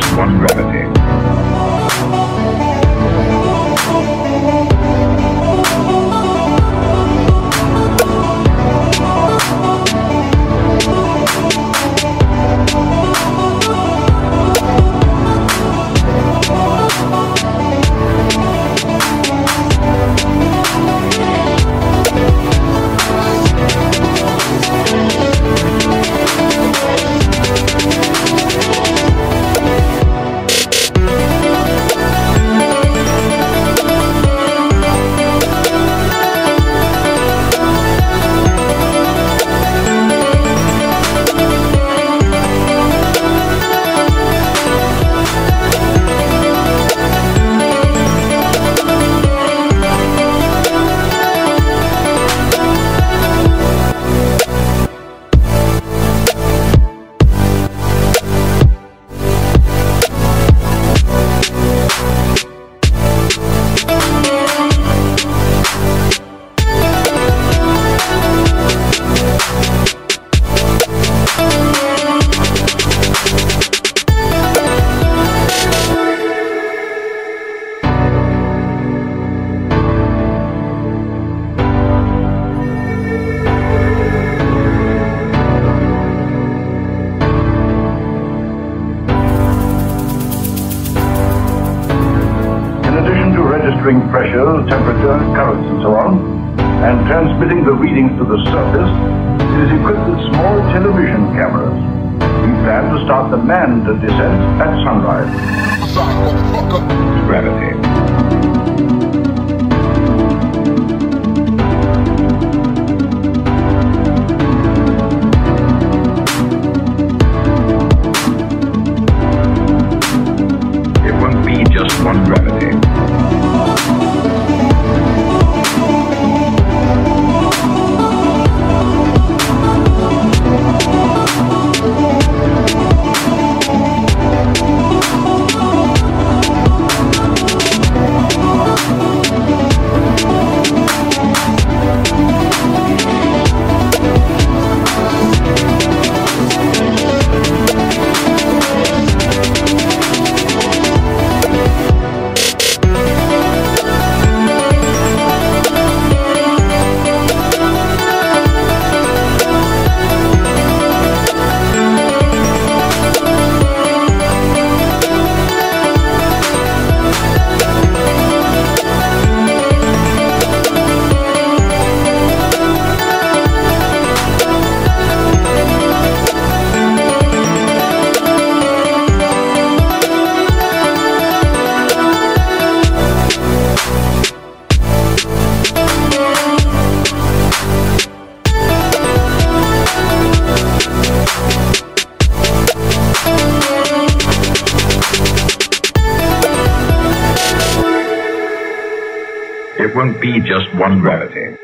just one remedy. Measuring pressure, temperature, currents, and so on, and transmitting the readings to the surface, it is equipped with small television cameras. We plan to start the manned descent at sunrise. Gravity. Won't be just one gravity.